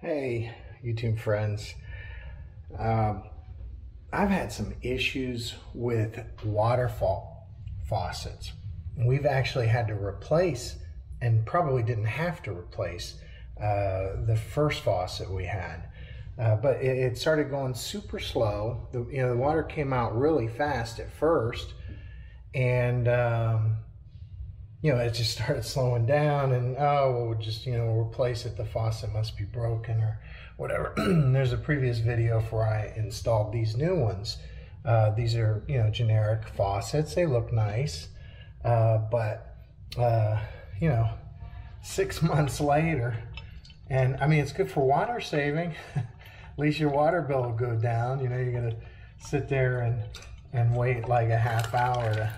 Hey, YouTube friends. Um, I've had some issues with waterfall faucets. We've actually had to replace, and probably didn't have to replace, uh, the first faucet we had. Uh, but it, it, started going super slow. The, you know, the water came out really fast at first, and um, you know, it just started slowing down and, oh, we'll just, you know, replace it. The faucet must be broken or whatever. There's a previous video where I installed these new ones. Uh, these are, you know, generic faucets. They look nice. Uh, but, uh, you know, six months later, and I mean, it's good for water saving. At least your water bill will go down. You know, you're going to sit there and, and wait like a half hour to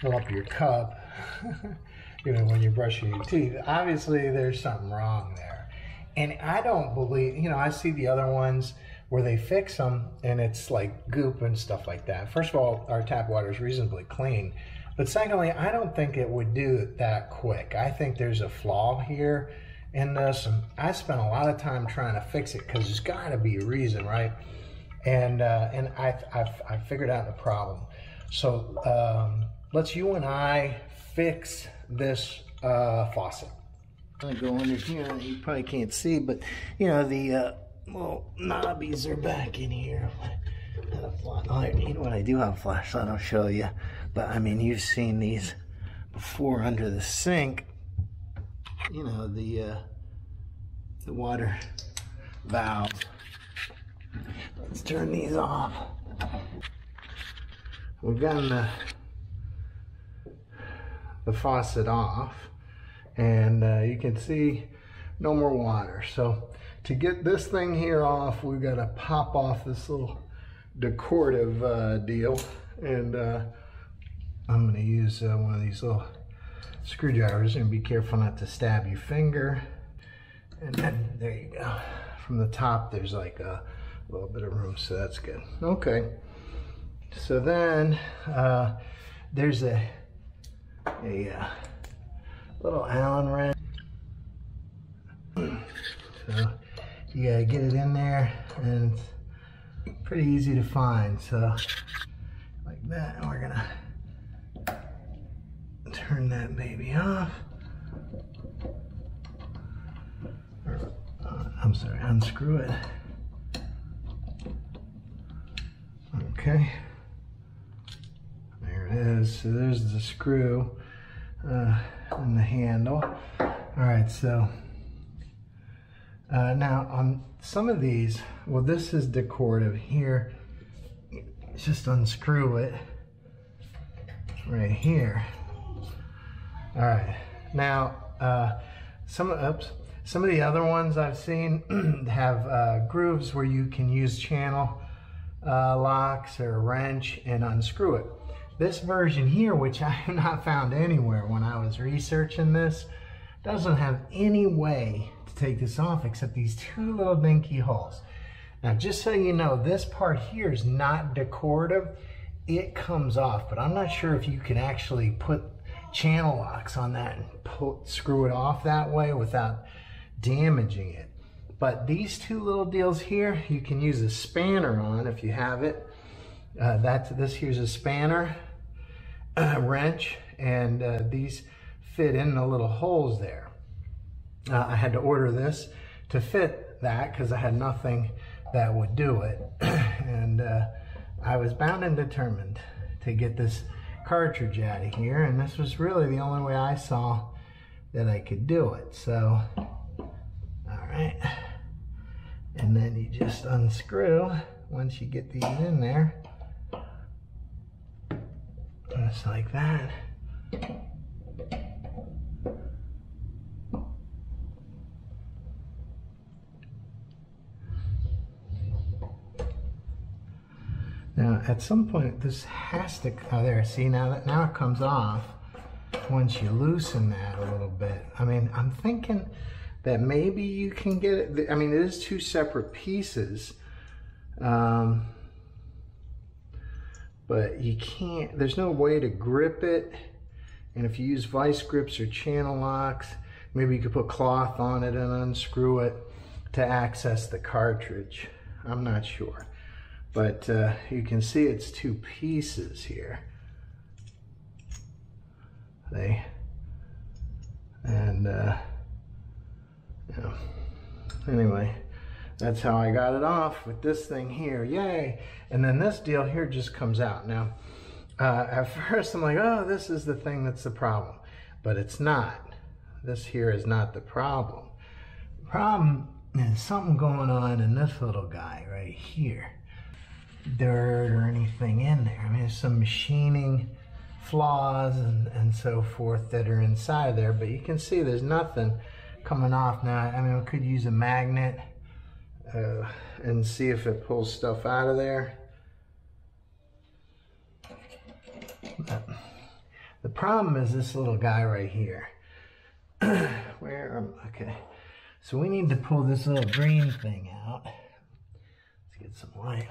fill up your cup you know, when you're brushing your teeth. Obviously, there's something wrong there. And I don't believe, you know, I see the other ones where they fix them and it's like goop and stuff like that. First of all, our tap water is reasonably clean. But secondly, I don't think it would do it that quick. I think there's a flaw here in this. I spent a lot of time trying to fix it because there's got to be a reason, right? And uh, and I, I've figured out the problem. So um, let's you and I fix this uh, faucet. I go under here, you probably can't see, but you know, the uh, little knobbies are back in here. Oh, you know what, I do have a flashlight, I'll show you. But I mean, you've seen these before under the sink. You know, the, uh, the water valve. Let's turn these off. We've gotten the faucet off and uh, you can see no more water. So to get this thing here off, we've got to pop off this little decorative uh, deal. And uh, I'm going to use uh, one of these little screwdrivers and be careful not to stab your finger. And then there you go. From the top, there's like a little bit of room, so that's good. Okay. So then uh, there's a a uh, little Allen wrench. So you gotta get it in there and it's pretty easy to find. So like that, and we're gonna turn that baby off. Uh, I'm sorry, unscrew it. Okay is. So there's the screw uh, and the handle. All right, so uh, now on some of these, well, this is decorative here. Just unscrew it right here. All right, now uh, some oops, some of the other ones I've seen have uh, grooves where you can use channel uh, locks or a wrench and unscrew it. This version here, which I have not found anywhere when I was researching this, doesn't have any way to take this off except these two little dinky holes. Now, just so you know, this part here is not decorative. It comes off, but I'm not sure if you can actually put channel locks on that and pull, screw it off that way without damaging it. But these two little deals here, you can use a spanner on if you have it. Uh, that's, this here's a spanner wrench and uh, these fit in the little holes there. Uh, I had to order this to fit that because I had nothing that would do it. and uh, I was bound and determined to get this cartridge out of here and this was really the only way I saw that I could do it. So, all right. And then you just unscrew once you get these in there just like that. Now, at some point, this has to, oh there, see now that, now it comes off once you loosen that a little bit. I mean, I'm thinking that maybe you can get it, I mean, it is two separate pieces. Um, but you can't, there's no way to grip it. And if you use vice grips or channel locks, maybe you could put cloth on it and unscrew it. to access the cartridge. I'm not sure. But uh, you can see it's two pieces here. They and uh, yeah. Anyway, that's how I got it off with this thing here. Yay! And then this deal here just comes out. Now, uh, at first I'm like, oh, this is the thing that's the problem. But it's not. This here is not the problem. The problem is something going on in this little guy right here. Dirt or anything in there. I mean, there's some machining flaws and, and so forth that are inside there, but you can see there's nothing coming off now. I mean, we could use a magnet uh, and see if it pulls stuff out of there. The problem is this little guy right here. Where, um, okay. So we need to pull this little green thing out. Let's get some light.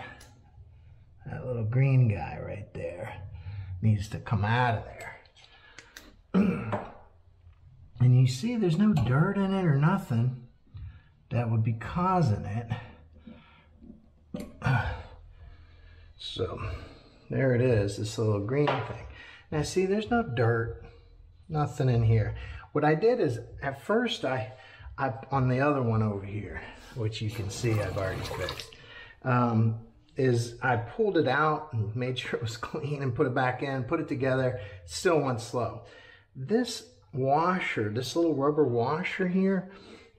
That little green guy right there needs to come out of there. and you see there's no dirt in it or nothing that would be causing it. So there it is, this little green thing. Now see, there's no dirt, nothing in here. What I did is, at first, I, I on the other one over here, which you can see I've already fixed, um, is I pulled it out and made sure it was clean and put it back in, put it together, still went slow. This washer, this little rubber washer here,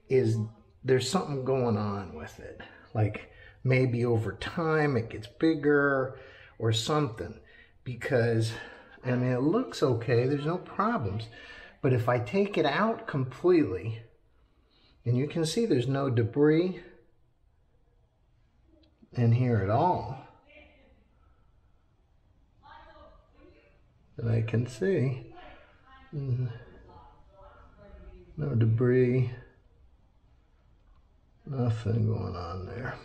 is there's something going on with it. Like maybe over time it gets bigger or something because, I mean, it looks okay, there's no problems. But if I take it out completely, and you can see there's no debris, in here at all that I can see. Mm-hmm. No debris, nothing going on there.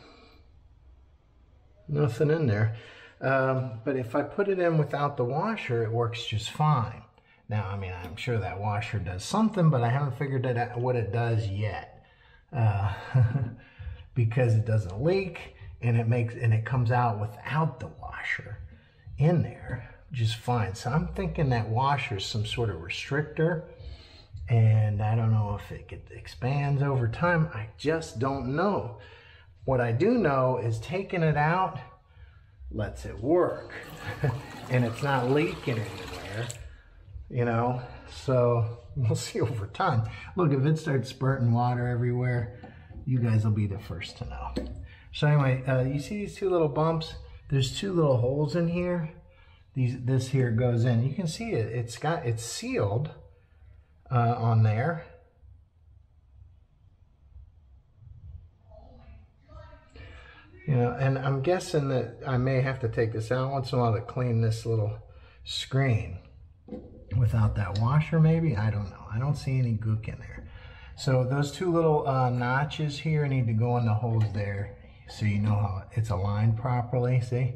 Nothing in there. Um, but if I put it in without the washer, it works just fine. Now, I mean, I'm sure that washer does something, but I haven't figured out what it does yet. Uh, because it doesn't leak and it makes and it comes out without the washer in there just fine. So I'm thinking that washer is some sort of restrictor and I don't know if it expands over time. I just don't know. What I do know is taking it out lets it work and it's not leaking anywhere, you know? So we'll see over time. Look, if it starts spurting water everywhere, you guys will be the first to know. So anyway, uh, you see these two little bumps? There's two little holes in here. These, this here goes in. You can see it. It's got it's sealed uh, on there. You know, and I'm guessing that I may have to take this out once in a while to clean this little screen without that washer maybe. I don't know. I don't see any gook in there. So those two little uh, notches here need to go in the holes there so you know how it's aligned properly, see?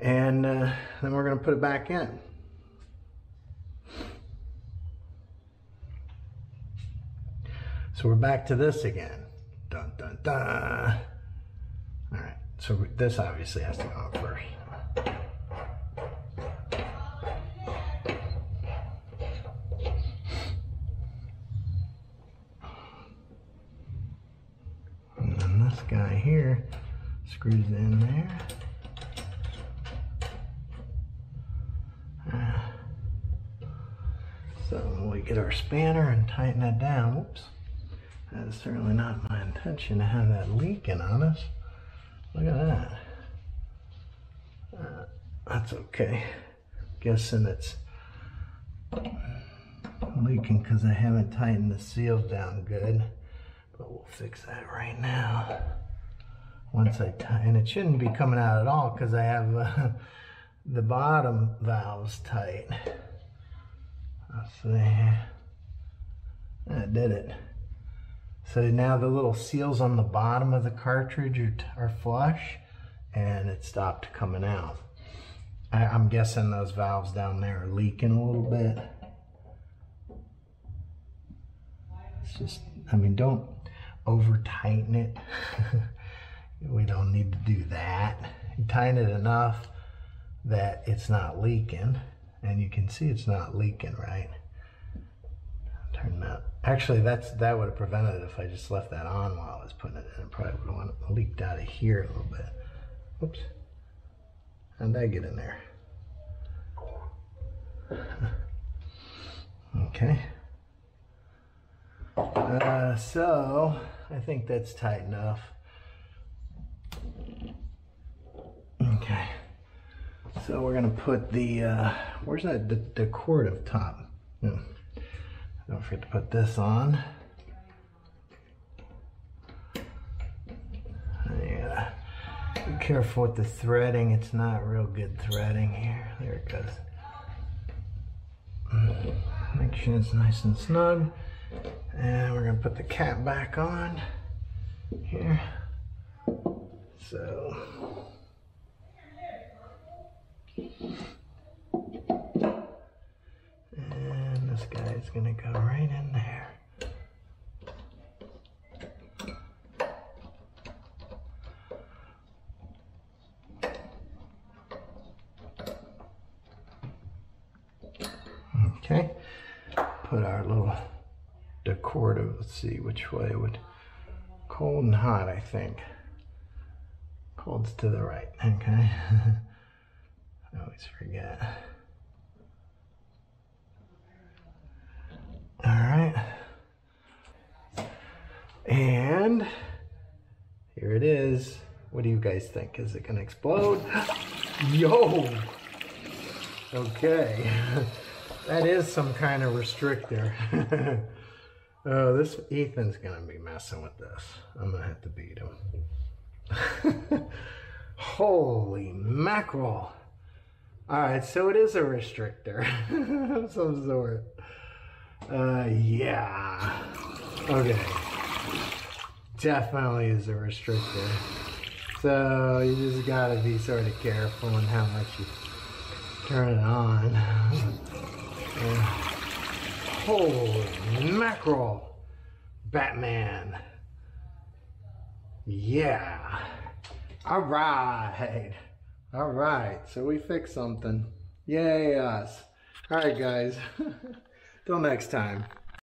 And uh, then we're going to put it back in. So we're back to this again. Dun, dun, dun. All right, so this obviously has to go on first. guy here screws in there. Uh, so we get our spanner and tighten that down. Whoops. That is certainly not my intention to have that leaking on us. Look at that. Uh, that's okay. Guessing it's leaking because I haven't tightened the seals down good. But we'll fix that right now. Once I and it shouldn't be coming out at all because I have uh, the bottom valves tight. Let's see. That did it. So now the little seals on the bottom of the cartridge are, are flush and it stopped coming out. I, I'm guessing those valves down there are leaking a little bit. It's just, I mean, don't over tighten it. we don't need to do that. You tighten it enough that it's not leaking and you can see it's not leaking right. Turn that. Actually, that's that would have prevented it if I just left that on while I was putting it in. It probably would have leaked out of here a little bit. Oops. How'd that get in there? okay. Uh, so, I think that's tight enough. Okay. So we're gonna put the, uh, where's that, up top? Hmm. Don't forget to put this on. Yeah. Be careful with the threading. It's not real good threading here. There it goes. Make sure it's nice and snug. And we're gonna put the cap back on here. So. Gonna go right in there. Okay, put our little decorative, let's see which way would, cold and hot I think. Cold's to the right, okay. I always forget. All right. And here it is. What do you guys think? Is it gonna explode? Yo! Okay. that is some kind of restrictor. oh, this Ethan's gonna be messing with this. I'm gonna have to beat him. Holy mackerel. All right, so it is a restrictor of some sort. Uh, yeah. Okay. Definitely is a restrictor. So you just gotta be sort of careful on how much you turn it on. Holy mackerel. Batman. Yeah. All right. All right, so we fixed something. Yay us. All right, guys. Till next time.